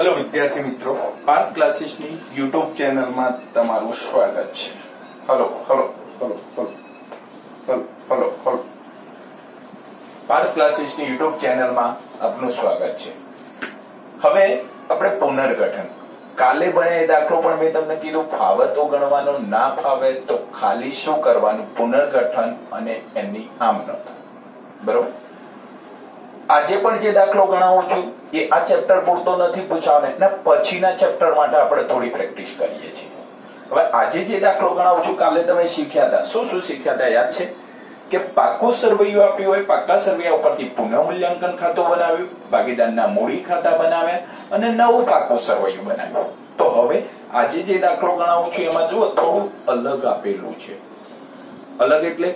Hello વિદ્યાર્થી મિત્રો. પાર્થ ક્લાસીસની યુટ્યુબ ચેનલમાં તમારું સ્વાગત છે. Hello hello hello hello hello hello Parth ક્લાસીસની YouTube ચેનલમાં આપનું સ્વાગત છે. હવે આપણે પુનર્ગઠન. કાલે ભણ્યા એ દાખલો પણ મેં તમને કીધું. ફાવે તો ગણવાનો ના ફાવે તો ખાલી શું કરવાનું? પુનર્ગઠન અને એની નથી બરોબર? આજે પણ જે દાખલો ગણાવું છું એ આ ચેપ્ટર પૂરતો નથી પૂછાવાનો. એટલે પછીના ચેપ્ટર માટે આપણે થોડી પ્રેક્ટિસ કરીએ છીએ. હવે આજે જે દાખલો ગણાવું છું કાલે તમે શીખ્યા હતા. શું શું શીખ્યા હતા, યાદ છે? કે પાકું સરવૈયું આપ્યું હોય, પાકા સરવૈયા ઉપરથી પુનઃ ખાતું બનાવ્યું, ભાગીદારના મૂડી ખાતા બનાવ્યા અને નવું પાકું સરવૈયું બનાવ્યું. તો હવે આજે જે દાખલો ગણાવું છું, એમાં જુઓ, થોડું અલગ આપેલું છે. અલગ એટલે?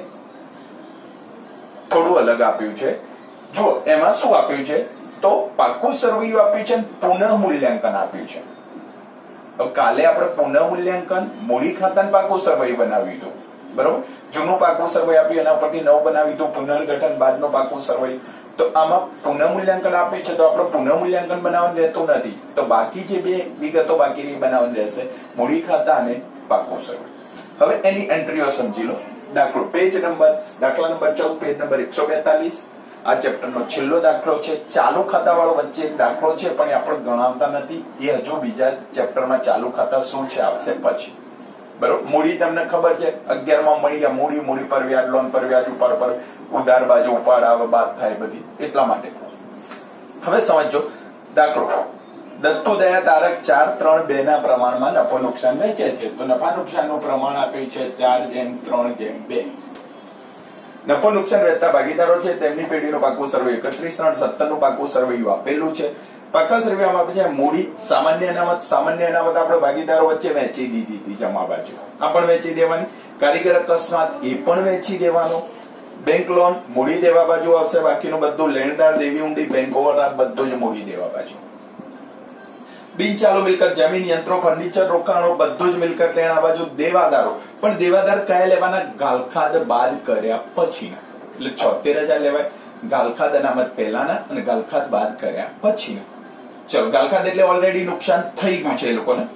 થોડું અલગ આપ્યું છે. જો એમાં શું આપ્યું છે? તો પાકું સરવૈયું આપ્યું છે પુનઃ મૂલ્યાંકન આપ્યું છે. કાલે આપણે પુનઃ મૂલ્યાંકન મૂડી ખાતા પાકું સરવૈયું બનાવ્યું હતું બરોબર? જૂનું પાકું સરવૈયું આપ્યું, એના પરથી નવું બનાવ્યું હતું પુનર્ગઠન, બાદનો પાકું સરવૈયું તો આમાં પુનઃ મૂલ્યાંકન આપ્યું છે, તો આપણે પુનઃ મૂલ્યાંકન બનાવવાનું રહેતું નથી. તો બાકી જે બે વિગતો બાકીની બનાવવાની રહેશે. મૂડી ખાતા અને પાકું સરવૈયું હવે એની એન્ટ્રીઓ સમજી લો. દાખલો પેજ નંબર દાખલા નંબર ચૌદ પેજ નંબર એકસો બેતાલીસ. આ ચેપ્ટરનો છેલ્લો દાખલો છે. ચાલુ ખાતા વાળો વચ્ચે એક દાખલો છે, પણ એ આપણે ગણાવતા નથી. એ હજુ બીજા ચેપ્ટરમાં ચાલુ ખાતા શું છે, આવશે પછી. બરોબર? મૂડી તમને ખબર છે? અગિયારમાં મળી ગયા. મૂડી મૂડી પર વ્યાજ, લોન પર વ્યાજ ઉપાડ પર ઉધાર બાજુ, ઉપાડ, આવે, બાદ થાય, બધી. એટલા માટે. હવે સમજો. દાખલો. દત્તુ દયા તારક ચાર, ત્રણ, બે ના પ્રમાણમાં નફો નુકસાન વેચે છે. તો નફા નુકસાનનું પ્રમાણ આપ્યું છે ચાર, જેમ, ત્રણ, જેમ, બે. નફો નુકસાન વેચતા ભાગીદારો છે, તેમની પેઢીનો પાકું સર્વે એકત્રીસ ત્રણ સત્તરનું પાકું સર્વે આપેલું છે. પાકા સર્વેમાં આપે છે મૂડી સામાન્ય અનામત સામાન્ય અનામત આપણે ભાગીદારો વચ્ચે વેચી દીધી હતી જમા બાજુ. આ પણ વેચી દેવાની. કારીગર અકસ્માત એ પણ વેચી દેવાનો. બેંક લોન મૂડી દેવા બાજુ આવશે, બાકીનું બધું લેણદાર, દેવી ઊંડી બેંક ઓવરડ્રાફ્ટ બધું જ મૂડી દેવા બાજુ. બિનચાલુ મિલકત, જમીન, યંત્રો, ફર્નિચર, રોકાણો, બધું જ મિલકત લેણા બાજુ દેવાદારો. પણ દેવાદાર કયા લેવાના ગાલખાદ બાદ કર્યા પછીના. એટલે છોતેર હજાર લેવાય. ગાલખાદ અનામત પહેલાના અને ગાલખાદ બાદ કર્યા પછીના. ચલો, ગાલખાદ એટલે ઓલરેડી નુકસાન થઈ ગયું છે એ લોકોને.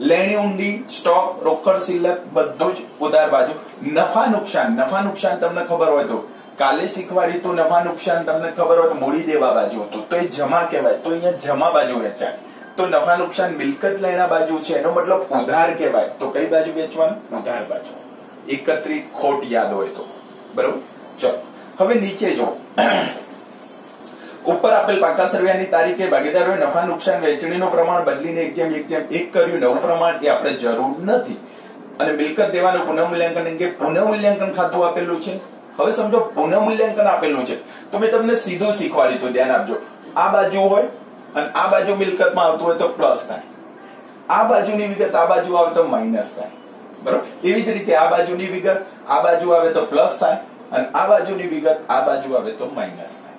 લેણી, ઊંડી, સ્ટોક, રોકડ, સિલક, બધું જ ઉધાર બાજુ. નફા નુકસાન નફા નુકસાન તમને ખબર હોય તો. કાલે શીખવાડ્યું તો નફા નુકસાન તમને ખબર હોય તો મૂડી દેવા બાજુ હતું. તો એ જમા કહેવાય. તો અહીંયા જમા બાજુ વેચાય. તો નફા નુકસાન મિલકત લેણા બાજુ છે, એનો મતલબ ઉધાર કહેવાય. તો કઈ બાજુ વેચવાનું? ઉધાર બાજુ. એકત્રિત ખોટ યાદ હોય તો. બરોબર? ચલો. હવે નીચે જો. ઉપર આપેલ પાકા સર્વેની તારીખે ભાગીદારોએ નફા નુકસાન વેચણીનું પ્રમાણ બદલીને એક જેમ એક જેમ, એક કર્યું. નવું પ્રમાણ તે આપણે જરૂર નથી. અને મિલકત દેવાનું પુનઃમૂલ્યાંકન અંગે પુનઃમૂલ્યાંકન ખાતું આપેલું છે. હવે સમજો, પુનઃમૂલ્યાંકન આપેલું છે. તો મેં તમને સીધું શીખવાડ્યું હતું ધ્યાન આપજો. આ બાજુ હોય અને આ બાજુ મિલકતમાં આવતું હોય તો પ્લસ થાય. આ બાજુની વિગત આ બાજુ આવે તો માઇનસ થાય. બરોબર? એવી જ રીતે આ બાજુની વિગત આ બાજુ આવે તો પ્લસ થાય અને આ બાજુની વિગત આ બાજુ આવે તો માઇનસ થાય.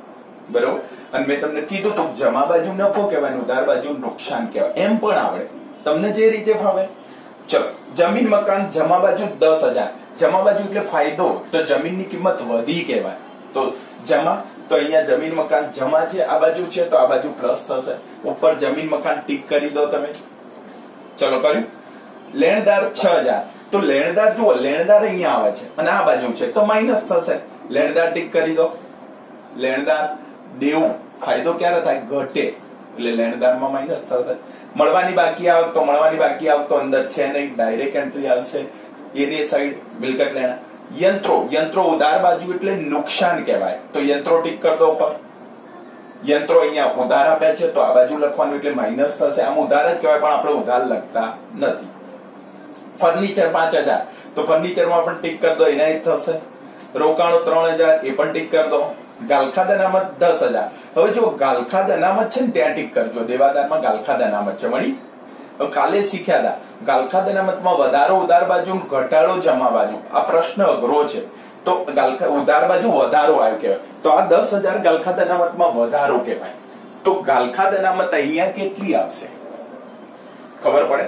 બરોબર? અને મેં તમને કીધું તો જમા બાજુ નફો કહેવાય ઉધાર બાજુ નુકસાન કહેવાય. એમ પણ આવડે. તમને જે રીતે ફાવે. ચલો, જમીન મકાન જમા બાજુ દસ હજાર. જમા બાજુ એટલે ફાયદો. તો જમીનની કિંમત વધી કહેવાય. તો જમા તો અહીંયા જમીન મકાન જમા છે? આ બાજુ છે તો આ બાજુ પ્લસ થશે. ઉપર જમીન મકાન ટીક કરી દો તમે. ચલો કર્યું? લેણદાર છ તો લેણદાર જુઓ, લેણદાર અહીંયા આવે છે અને આ બાજુ છે તો માઇનસ થશે. લેણદાર ટીક કરી દો. લેણદાર દેવું ફાયદો ક્યારે થાય? ઘટે. એટલે લેણદારમાં માઇનસ થશે. મળવાની બાકી આવે તો મળવાની બાકી આવે તો અંદર છે નહીં. ડાયરેક્ટ એન્ટ્રી આવશે. એરિયા સાઈડ મિલકત લેણા. યંત્રો યંત્રો ઉધાર બાજુ એટલે નુકસાન કહેવાય. તો યંત્રો ટીક કર દો ઉપર. યંત્રો અહીંયા ઉધાર આપ્યા છે, તો આ બાજુ લખવાનું એટલે માઇનસ થશે. આમ ઉધાર જ કહેવાય, પણ આપણે ઉધાર લખતા નથી. ફર્નિચર પાંચ હજાર. તો ફર્નિચરમાં પણ ટીક કરી દો એના થશે. રોકાણો ત્રણ હજાર, એ પણ ટીક કરી દો. ગાલખાદ અનામત દસ હજાર. હવે જો ગાલખાદ અનામત છે ને, ત્યાં ટીક કરજો. દેવાદારમાં ગાલખાદ અનામત છે. મળી કાલે શીખ્યા હતા ગાલખાદ અનામતમાં વધારો ઉધાર બાજુ ઘટાડો જમા બાજુ. આ પ્રશ્ન અઘરો છે. તો ઉધાર બાજુ વધારો આવ્યો કહેવાય. તો આ દસ હજાર ગાલખાદ અનામતમાં વધારો કહેવાય. તો ગાલખાદ અનામત અહીંયા કેટલી આવશે? ખબર પડે?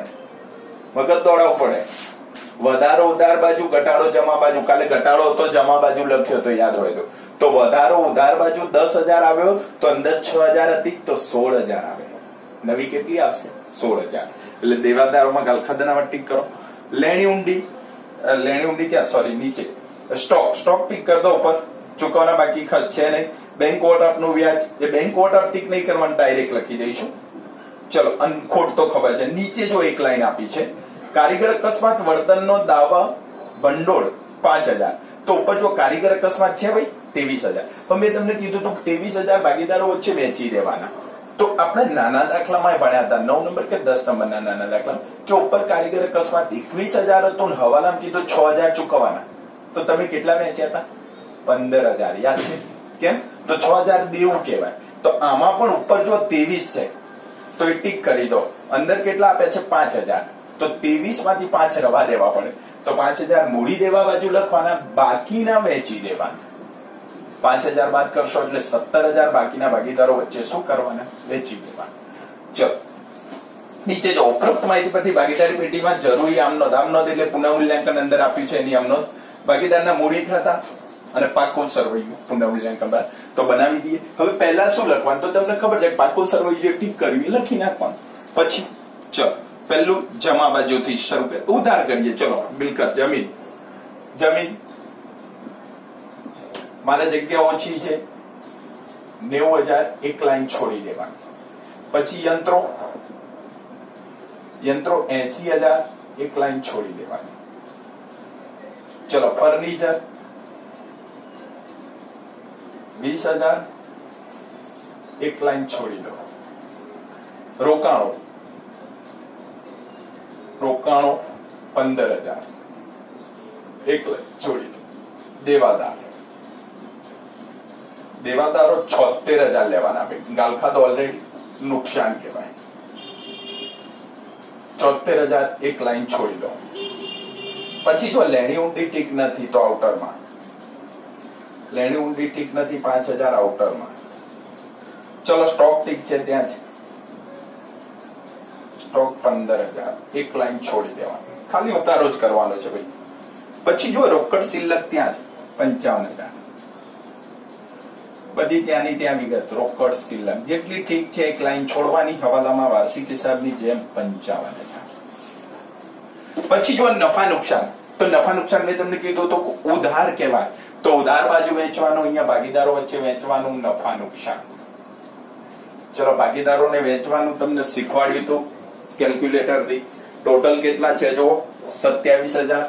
મગજ દોડાવવું પડે. વધારો ઉધાર બાજુ, ઘટાડો જમા બાજુ. કાલે ઘટાડો હતો, જમા બાજુ લખ્યો તો યાદ હોય તો. તો વધારો ઉધાર બાજુ દસ હજાર આવ્યો, તો અંદર છ હજાર હતી, તો સોળ હજાર આવે. નવી કેટલી આવશે? સોળ હજાર. એટલે દેવાદારોમાં ગાલખાદાના ટીક કરો. લેણી ઊંડી લેણી ઊંડી ક્યાં? સોરી નીચે. સ્ટોક સ્ટોક ટીક કરી દો ઉપર. ચૂકવવાના બાકી ખર્ચ છે નહીં. બેંક ઓવરડ્રાફ્ટનું વ્યાજ. એ બેંક ઓવરડ્રાફ્ટ ટીક નહીં કરવાનું ડાયરેક્ટ લખી દઈશું. ચલો અનખોટ તો ખબર છે. નીચે જો એક લાઈન આપી છે. કારીગર અકસ્માત વર્તનનો દાવા, ભંડોળ, પાંચ હજાર. તો ઉપર જો કારીગર અકસ્માત છે ભાઈ, ત્રેવીસ હજાર. પણ મેં તમને કીધું હતું ત્રેવીસ હજાર ભાગીદારો વચ્ચે વેચી દેવાના. તો આપણે નાના દાખલામાં ભણ્યા હતા. નવ નંબર કે દસ નંબરના નાના દાખલા. કે ઉપર કારીગર અકસ્માત એકવીસ હજાર હતો ને કીધું છ હજાર ચૂકવવાના. તો તમે કેટલા વેચ્યા હતા? પંદર હજાર. યાદ છે? કેમ? તો છ હજાર દેવું કહેવાય. તો આમાં પણ ઉપર જો ત્રેવીસ છે, તો એ ટીક કરી દો. અંદર કેટલા આપ્યા છે? પાંચ હજાર. તો ત્રેવીસમાંથી પાંચ રવા દેવા પડે. તો પાંચ હજાર મૂડી દેવા બાજુ લખવાના, બાકીના વેચી દેવાના. પાંચ હજાર બાદ કરશો એટલે સત્તર હજાર બાકીના ભાગીદારો વચ્ચે શું કરવાના વેચી દેવાના. ચલો. નીચે જો ઉપરોક્ત માહિતી પરથી ભાગીદારી પેટીમાં જરૂરી આમનોંધ આમનોંધ એટલે પુનઃમૂલ્યાંકન અંદર આપ્યું છે, એની આમનોંધ ભાગીદારના મૂડી ખાતા અને પાકું સરવૈયું પુનઃમૂલ્યાંકન બાદ. તો બનાવી દઈએ. હવે પહેલા શું લખવાનું? તો તમને ખબર છે પાકું સરવૈયું ટીક કરવી લખી નાખવાનું. પછી, ચલો. પહેલું જમા બાજુથી શરૂ કરીએ ઉધાર કરીએ. ચલો મિલકત જમીન. જમીન. મારે જગ્યા ઓછી છે. નેવું હજાર એક લાઈન છોડી દેવાની. પછી યંત્રો. યંત્રો એસી હજાર એક લાઈન છોડી દેવાની. ચલો, ફર્નિચર. વીસ હજાર એક લાઈન છોડી દો. રોકાણો. રોકાણો પંદર હજાર. એક લાઈન છોડી દો. દેવાદાર. દેવાદારો છોતેર હજાર લેવાના આપે ગાલખા તો ઓલરેડી નુકસાન કહેવાય. છોતેર હજાર એક લાઈન છોડી દો. પછી જો લેણી ઊંડી ટીક નથી તો આઉટરમાં લેણી ઊંડી ટીક નથી પાંચ હજાર આઉટરમાં ચલો સ્ટોક ટીક છે ત્યાં છે સ્ટોક પંદર હજાર. એક લાઈન છોડી દેવાની. ખાલી ઉતારો જ કરવાનો છે ભાઈ. પછી જો રોકડ સિલક ત્યાં છે પંચાવન હજાર. બધી ત્યાંની ત્યાં વિગત. રોકડ સિલક જેટલી ઠીક છે એક લાઈન છોડવાની, હવાલામાં વાર્ષિક હિસાબની જેમ પંચાવન પછી જો નફા નુકસાન. તો નફા નુકસાન મેં તમને કીધું તો ઉધાર કહેવાય. તો ઉધાર બાજુ વેચવાનું, અહીંયા ભાગીદારો વચ્ચે વેચવાનું નફા નુકસાન. ચલો, ભાગીદારોને વેચવાનું તમને શીખવાડ્યું હતું કેલ્ક્યુલેટરથી ટોટલ કેટલા છે જો સત્યાવીસ હજાર.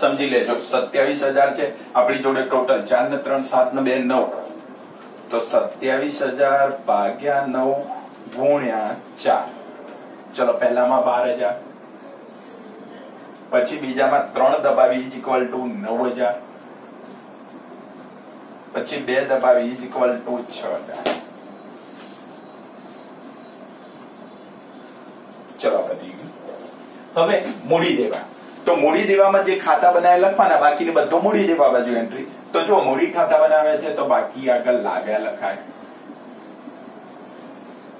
સમજી લેજો, સત્યાવીસ હજાર છે. આપણી જોડે ટોટલ ચાર ને ત્રણ સાત ને બે, નવ. તો સત્યાવીસ હજાર ભાગ્યા નવ ગુણ્યા ચાર. ચલો, પહેલામાં બાર હજાર. પછી બીજામાં ત્રણ દબાવી ઇઝ ઇક્વલ ટુ નવ હજાર. પછી બે દબાવી ઇઝ ઇક્વલ ટુ છ હજાર. ચલો પતી ગયું હવે મૂડી દેવા. તો મૂડી દેવામાં જે ખાતા બનાવે લખવાના, બાકીને બધો મૂડી દેવા બાજુ એન્ટ્રી તો જો મૂડી ખાતા બનાવે છે, તો બાકી આગળ લાવ્યા લખાય.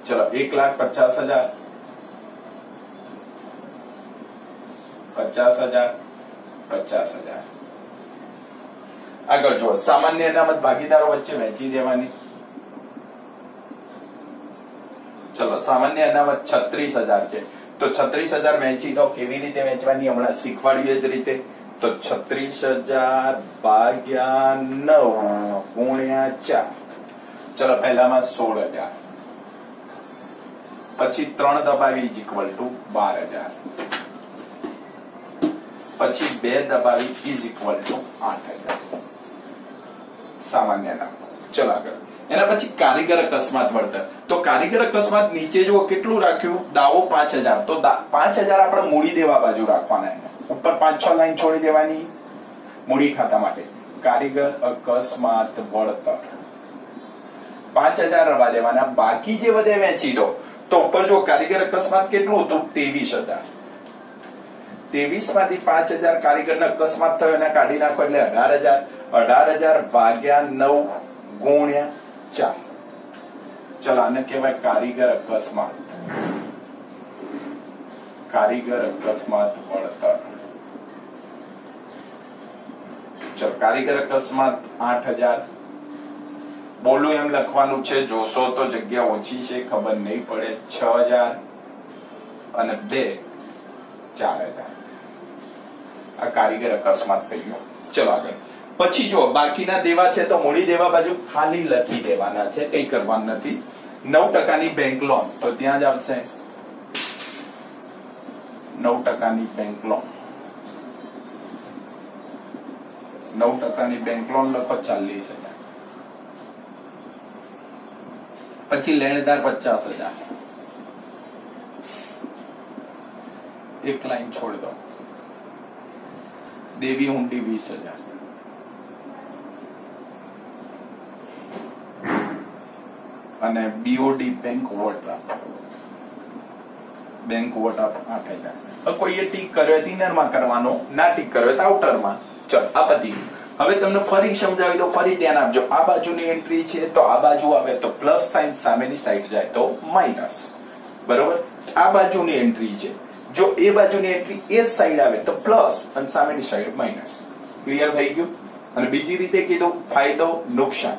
ચલો, એક લાખ પચાસ હજાર. પચાસ હજાર પચાસ હજાર. આગળ જો સામાન્ય અનામત ભાગીદારો વચ્ચે વહેંચી દેવાની. ચલો, સામાન્ય અનામત છત્રીસ હજાર છે. તો છત્રીસ હજાર વહેંચી દો, કેવી રીતે વેચવાની? હમણાં શીખવાડ્યું જ રીતે. તો છત્રીસ હજાર ભાગ્યા નવ ગુણ્યા ચાર. ચલો, પહેલામાં સોળ હજાર. પછી ત્રણ દબાવી ઇઝ ઇક્વલ ટુ બાર હજાર. પછી બે દબાવી ઇઝ ઇક્વલ ટુ આઠ હજાર. સામાન્ય નામ. ચલો આગળ. એના પછી કારીગર અકસ્માત વળતર. તો કારીગર અકસ્માત નીચે જુઓ કેટલું રાખ્યું? દાવો પાંચ હજાર. તો પાંચ હજાર આપણે મૂડી દેવા બાજુ રાખવાના ઉપર પાંચ છ લાઈન છોડી દેવાની. મૂડી ખાતા માટે. કારીગર અકસ્માત વળતર. પાંચ હજાર રવા દેવાના. બાકી જે વધે વેચી દો. તો ઉપર જો કારીગર અકસ્માત કેટલું હતું? ત્રેવીસ હજાર. ત્રેવીસમાંથી પાંચ હજાર કારીગર અકસ્માત થયો. એના કાઢી નાખો એટલે અઢાર હજાર. અઢાર હજાર ભાગ્યા નવ ગુણ્યા ચાર ચાલ, આને કહેવાય કારીગર અકસ્માત. કારીગર અકસ્માત વળતર. ચલો, કારીગર અકસ્માત આઠ હજાર. બોલું એમ લખવાનું છે, જોશો તો જગ્યા ઓછી છે, ખબર નહીં પડે, છ હજાર અને બે, ચાર હજાર. આ કારીગર અકસ્માત થઈ ગયો. ચલો આગળ. પછી જો બાકીના દેવા છે તો મૂડી દેવા બાજુ ખાલી લખી દેવાના છે, કઈ કરવાનું નથી. નવ ટકાની બેંક લોન તો ત્યાં જ આવશે. નવ ટકાની બેંક લોન નવ ટકાની બેંક લોન લખો ચાલીસ હજાર. પછી લેણદાર પચાસ હજાર. એક લાઈન છોડ દો. દેવી ઊંડી વીસ હજાર. અને BOD bank vote bank vote આપેલા કોઈએ ટીક કર્યો ઇનરમાં કરવાનો, ના ટીક કર્યો તો આઉટરમાં ચલો, આ પતી હવે તમને ફરી સમજાવી દો ફરી ધ્યાન આપજો. આ બાજુની એન્ટ્રી છે તો આ બાજુ આવે તો પ્લસ સાઇન સામેની સાઈડ જાય તો માઇનસ બરોબર? આ બાજુની એન્ટ્રી છે. જો એ બાજુની એન્ટ્રી એ જ સાઈડ આવે તો પ્લસ અને સામેની સાઈડ માઇનસ ક્લિયર થઈ ગયું? અને બીજી રીતે કીધું, ફાયદો, નુકસાન.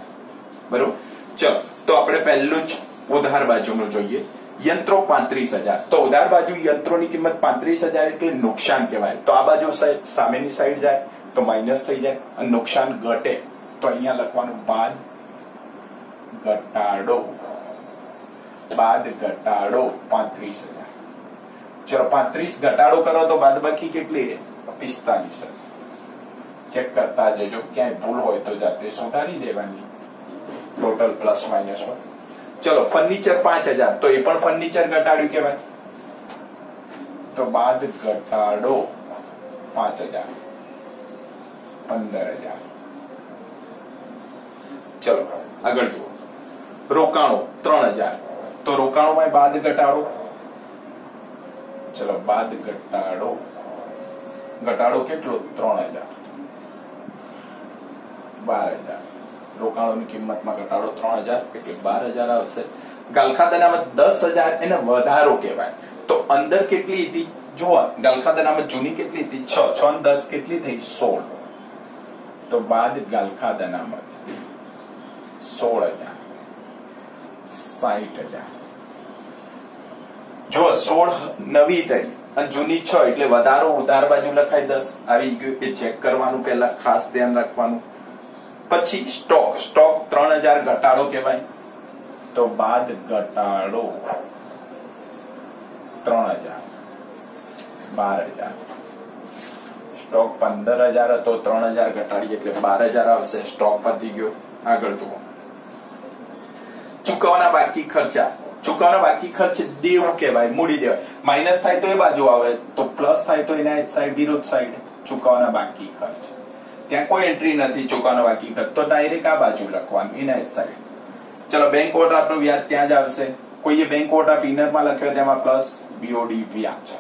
બરોબર? ચલો તો આપણે પહેલું જ ઉધાર બાજુનું જોઈએ. યંત્રો પાંત્રીસ હજાર. તો ઉધાર બાજુ યંત્રોની કિંમત પાંત્રીસ હજાર એટલે નુકસાન કહેવાય. તો આ બાજુ સામેની સાઈડ જાય, તો માઇનસ થઈ જાય અને નુકસાન ઘટે. તો અહીંયા લખવાનું બાદ ઘટાડો. બાદ ઘટાડો પાંત્રીસ હજાર. ચલો પાંત્રીસ ઘટાડો કરો તો બાદ બાકી કેટલી રહે? પિસ્તાલીસ ચેક કરતા જજો. ક્યાંય ભૂલ હોય તો જાતે સુધારી દેવાની. ટોટલ પ્લસ માઇનસમાં ચલો ફર્નિચર પાંચ હજાર તો એ પણ ફર્નિચર ઘટાડ્યું કેવાય તો બાદ ઘટાડો પાંચ હજાર પંદર હજાર ચલો આગળ જુઓ. રોકાણો, ત્રણ હજાર. તો રોકાણોમાં બાદ ઘટાડો. ચલો, બાદ ઘટાડો. ઘટાડો કેટલો? ત્રણ હજાર. બાર હજાર. રોકાણોની કિંમતમાં ઘટાડો ત્રણ હજાર એટલે બાર હજાર આવશે. ગાલખાદાનામાં દસ હજાર એને વધારો કહેવાય. તો અંદર કેટલી હતી? જોવા ગાલખાદાનામાં જૂની કેટલી હતી? છ છ દસ કેટલી થઈ? સોળ. તો બાદ ગાલખાદાનામાં સોળ હજાર. સાહીઠ હજાર. જો સોળ નવી થઈ અને જૂની છ એટલે વધારો ઉધાર બાજુ લખાય દસ. આવી ગયું એ ચેક કરવાનું પહેલા, ખાસ ધ્યાન રાખવાનું. પછી સ્ટોક સ્ટોક ત્રણ હજાર ઘટાડો કહેવાય. તો બાદ ઘટાડો ત્રણ હજાર. બાર હજાર. સ્ટોક પંદર હજાર હતો, ત્રણ હજાર ઘટાડી એટલે બાર હજાર આવશે. સ્ટોક પતી ગયો. આગળ જુઓ. ચૂકવવાના બાકી ખર્ચા. ચૂકવવાના બાકી ખર્ચ દેવું કહેવાય, મૂડી દેવાય. માઇનસ થાય તો એ બાજુ આવે. તો પ્લસ થાય તો એના સાઈડ વિરોધ સાઈડ ચૂકવવાના બાકી ખર્ચ. ત્યાં કોઈ એન્ટ્રી નથી ચૂકવાનો બાકી તો ડાયરેક્ટ આ બાજુ લખવાનું, એના સાઈડ ચલો બેંક ઓવરડ્રાફ્ટનું વ્યાજ ત્યાં જ આવશે. કોઈએ બેંક ઓવરડ્રાફ્ટ ઇનરમાં લખ્યો તેમાં પ્લસ બીઓડી વ્યાજ.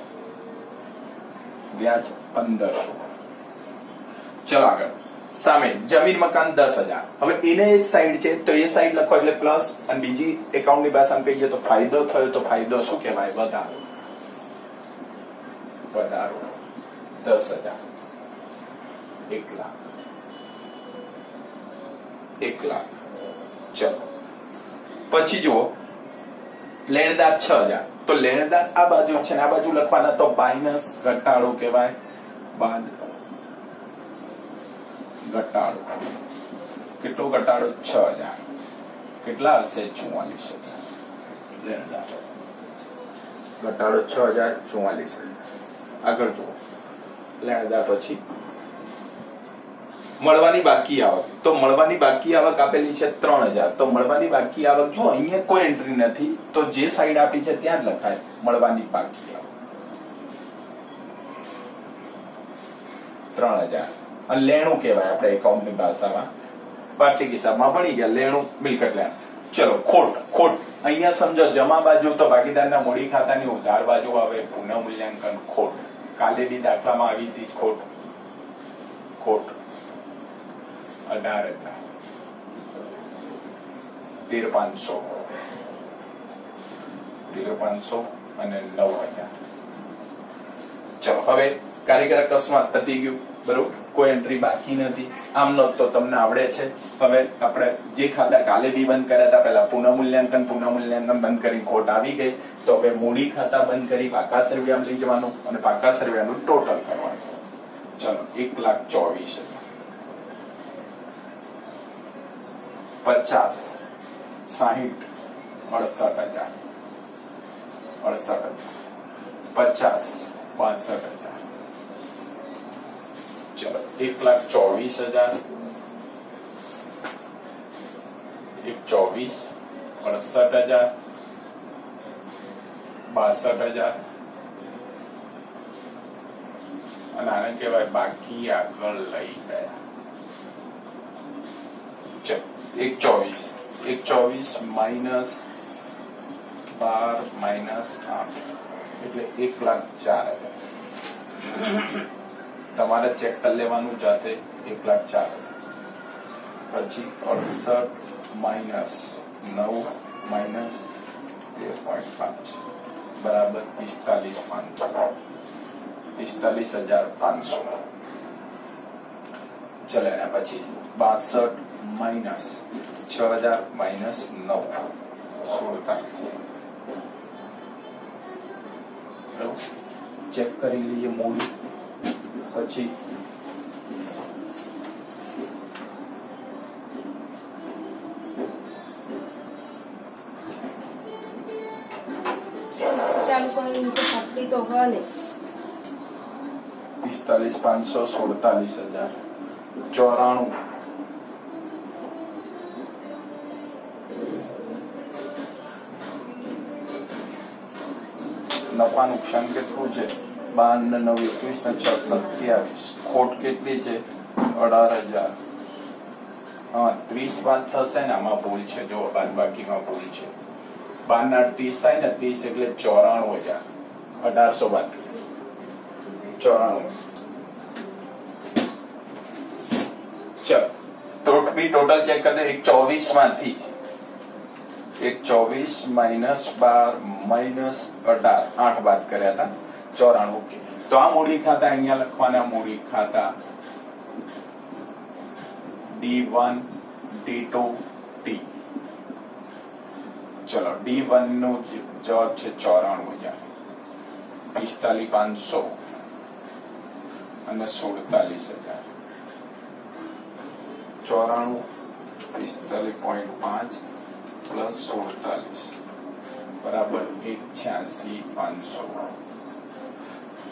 વ્યાજ પંદરસો. ચલો આગળ. સામે, જમીન મકાન દસ હજાર. હવે એને એ સાઈડ છે, તો એ સાઈડ લખો એટલે પ્લસ અને બીજી એકાઉન્ટની ભાષામાં કહીએ તો ફાયદો થયો તો ફાયદો શું કહેવાય? વધારો. વધારો. દસ હજાર. એક લાખ. એક લાખ. ચલો. પછી જુઓ. લેણદાર છ હજાર. તો લેણદાર આ બાજુ છે આ બાજુ લખવાના તો માઇનસ ઘટાડો કહેવાય. બાદ ઘટાડો. કેટલો ઘટાડો? છ હજાર. કેટલા હશે? ચુમ્માલીસ હજાર. લેણદાર. ઘટાડો છ હજાર ચુમ્માલીસ હજાર. આગળ જુઓ. લેણદાર પછી મળવાની બાકી આવક. તો મળવાની બાકી આવક આપેલી છે ત્રણ હજાર. તો મળવાની બાકી આવક જો અહીંયા કોઈ એન્ટ્રી નથી, તો જે સાઈડ આપી છે ત્યાં જ લખાય મળવાની બાકી આવક. ત્રણ હજાર. લેણું કહેવાય આપણે એકાઉન્ટની ભાષામાં. વાર્ષિક હિસાબમાં ભણી ગયા, લેણું મિલકત લેણ. ચલો, ખોટ ખોટ. અહીંયા સમજો, જમા બાજુ તો ભાગીદારના મૂડી ખાતાની ઉધાર બાજુ આવે પુનઃ મૂલ્યાંકન ખોટ. કાલે બી દાખલામાં આવી હતી ખોટ. ખોટ. અઢાર હજાર તેર પાંચસો તેર પાંચસો અને નવ હજાર ચલો, હવે કારીગર અકસ્માત પતી ગયું, બરોબર? કોઈ એન્ટ્રી બાકી નથી. આમ નો તો તમને આવડે છે. હવે આપણે જે ખાતા કાલે બી બંધ કર્યા હતા, પહેલા પુનઃ મૂલ્યાંકન પુનઃ મૂલ્યાંકન બંધ કરી ખોટ આવી ગઈ. તો હવે મૂડી ખાતા બંધ કરી પાકા સરવ્યામ લઈ જવાનું અને પાકા સરવ્યાનું ટોટલ કરવાનું. ચલો, એક લાખ ચોવીસ હજાર. પચાસ સાહીઠ અડસઠ હજાર અડસઠ હજાર પચાસ પાસઠ હજાર ચલો એક લાખ ચોવીસ હજાર એક ચોવીસ અડસઠ હજાર બાસઠ હજાર અને આને કહેવાય બાકી આગળ લઈ ગયા ચલો એક ચોવીસ એક ચોવીસ માઇનસ બાર માઇનસ આઠ એટલે એક લાખ ચાર હજાર તમારે ચેક કરી લેવાનું જાતે એક લાખ ચાર પછી અડસઠ માઇનસ નવ માઇનસ તેર પોઈન્ટ પાંચ, બરાબર પિસ્તાલીસ પાંચસો પિસ્તાલીસ હજાર પાંચસો. ચલો એના પછી બાસઠ માઇનસ છ હજાર માઇનસ નવ સુડતાલીસ ચેક કરી લઈએ મૂડી પછી પિસ્તાલીસ પાંચસો સુડતાલીસ હજાર. ચોરાણું. નફા નુકસાન કેટલું છે? બાર ને નવ એકવીસ ને છ, સત્યાવીસ. ખોટ કેટલી છે? અઢાર હજાર. હા, ત્રીસ વાત થશે ને, આમાં ભૂલ છે. જો, બાદ બાકીમાં ભૂલ છે. બાર ના ત્રીસ થાય ને, ત્રીસ એટલે ચોરાણું હજાર. અઢારસો બાકી ચોરાણું. ચલ. ટોટલ ચેક કરી એક ચોવીસમાંથી એક ચોવીસ માઇનસ બાર માઇનસ અઢાર. આઠ બાદ કર્યા હતા. ચોરાણું. ઓકે તો આ મૂડી ખાતા અહીંયા લખવાના મૂડી ખાતા. D one D two T ચલો ડી વન નો જવાબ છે ચોરાણું હજાર. પિસ્તાલીસ પાંચસો. અને સુડતાલીસ હજાર. ચોરાણું, પિસ્તાલીસ પોઈન્ટ પાંચ. પ્લસ સુડતાલીસ. બરાબર એક છ્યાસી પાંચસો.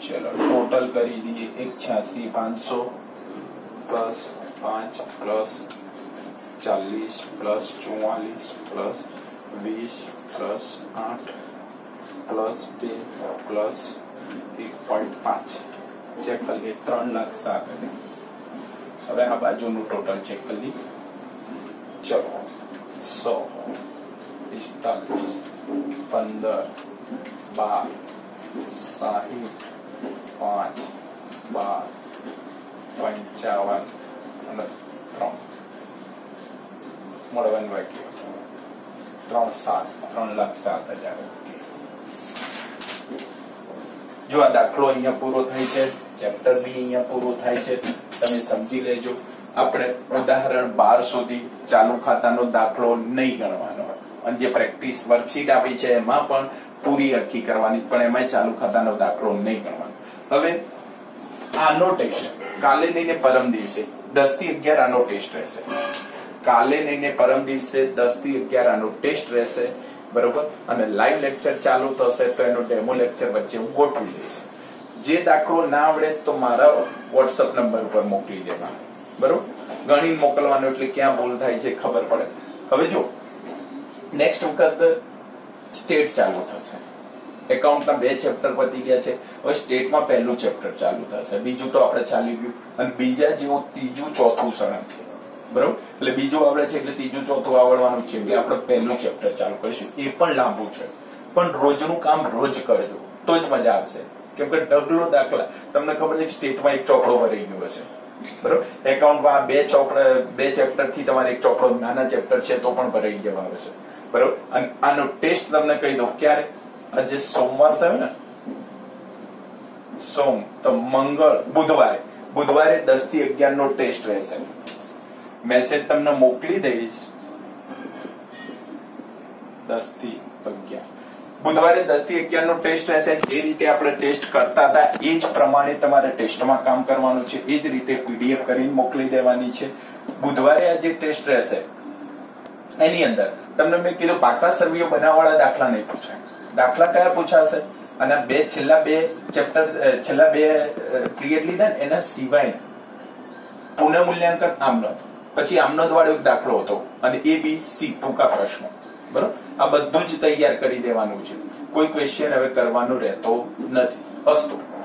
ચલો ટોટલ કરી દઈએ એક છ્યાસી પાંચસો પ્લસ પાંચ પ્લસ ચાલીસ પ્લસ ચુમ્માલીસ પ્લસ વીસ પ્લસ આઠ પ્લસ બે પ્લસ એક પોઈન્ટ પાંચ. ચેક કરી લઈએ ત્રણ લાખ સાત. હવે આ બાજુનું ટોટલ ચેક કરી ચલો સો પિસ્તાલીસ પંદર બાર સાહીઠ પાંચ બાર પંચાવન અને ત્રણ મળવાનું વાક્ય ત્રણ સાત ત્રણ લાખ સાત હજાર જો આ દાખલો અહીંયા પૂરો થાય છે ચેપ્ટર બી અહીંયા પૂરો થાય છે, તમે સમજી લેજો. આપણે ઉદાહરણ બાર સુધી ચાલુ ખાતાનો દાખલો નહીં ગણવાનો. અને જે પ્રેક્ટિસ વર્કશીટ આપી છે, એમાં પણ પૂરી અટકી કરવાની, પણ એમાં ચાલુ ખાતાનો દાખલો નહીં ગણવાનો. હવે આનો ટેસ્ટ કાલે લઈને પરમ દિવસે. દસથી અગિયાર આનો ટેસ્ટ રહેશે. કાલે લઈને પરમ દિવસે દસથી અગિયાર આનો ટેસ્ટ રહેશે. બરોબર? અને લાઈવ લેક્ચર ચાલુ થશે તો એનો ડેમો લેક્ચર વચ્ચે હું ગોઠવી દઈશ. જે દાખલો ના આવડે તો મારા વોટ્સઅપ નંબર ઉપર મોકલી દેવા બરોબર? ગણી મોકલવાનું એટલે ક્યાં ભૂલ થાય છે ખબર પડે. હવે જો નેક્સ્ટ વખત સ્ટેટ ચાલુ થશે. એકાઉન્ટના બે ચેપ્ટર પતી ગયા છે. હવે સ્ટેટમાં પહેલું ચેપ્ટર ચાલુ થશે. બીજું તો આપણે ચાલી ગયું. અને બીજા જેવું ત્રીજું ચોથું સળંગ છે. બરોબર? એટલે બીજું આવડે છે એટલે ત્રીજું ચોથું આવડવાનું છે. એટલે આપણે પહેલું ચેપ્ટર ચાલુ કરીશું. એ પણ લાંબુ છે. પણ રોજનું કામ રોજ કરજો. તો જ મજા આવશે. કેમ કે ઢગલો દાખલા. તમને ખબર છે કે સ્ટેટમાં એક ચોપડો ભરાઈ ગયો હશે. બરોબર? એકાઉન્ટમાં બે ચોપડે, બે ચેપ્ટરથી તમારે એક ચોપડો નાના ચેપ્ટર છે તો પણ ભરાઈ જવા આવશે બરોબર? અને આનો ટેસ્ટ તમને કહી દઉં ક્યારે? આજે સોમવાર થયો ને? સોમ, તો મંગળ, બુધવારે. બુધવારે દસથી અગિયાર નો ટેસ્ટ રહેશે. મેસેજ તમને મોકલી દઈશ. દસથી અગિયાર. બુધવારે દસથી અગિયાર નો ટેસ્ટ રહેશે. જે રીતે આપણે ટેસ્ટ કરતા હતા, એ જ પ્રમાણે તમારે ટેસ્ટમાં કામ કરવાનું છે. એ જ રીતે પીડીએફ કરીને મોકલી દેવાની છે. બુધવારે આ જે ટેસ્ટ રહેશે, એની અંદર તમને મેં કીધું પાકા સર્વીઓ બનાવવાળા દાખલા નહીં પૂછાય. દાખલા કયા પૂછાશે? અને બે, છેલ્લા બે ચેપ્ટર છેલ્લા બે પીરિયડ લીધા ને, એના સિવાય પુનઃ મૂલ્યાંકન આમનોંધ પછી આમનોંધ વાળો એક દાખલો હતો. અને એ બી સી ટૂંકા પ્રશ્નો. બરોબર? આ બધું જ તૈયાર કરી દેવાનું છે. કોઈ ક્વેશ્ચન હવે કરવાનું રહેતો નથી. અસ્તુ.